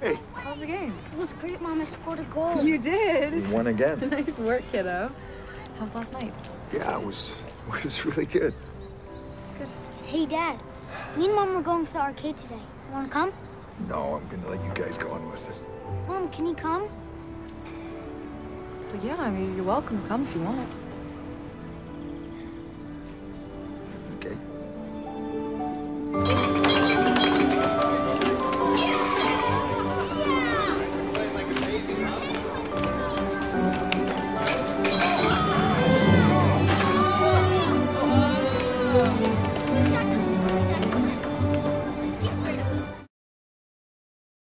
Hey. How's the game? It was great, Mom. I scored a goal. You did. You won again. nice work, kiddo. How's last night? Yeah, it was it was really good. Good. Hey, Dad. Me and Mom are going to the arcade today. You want to come? No, I'm gonna let you guys go on with it. Mom, can you come? But yeah, I mean, you're welcome to come if you want. love.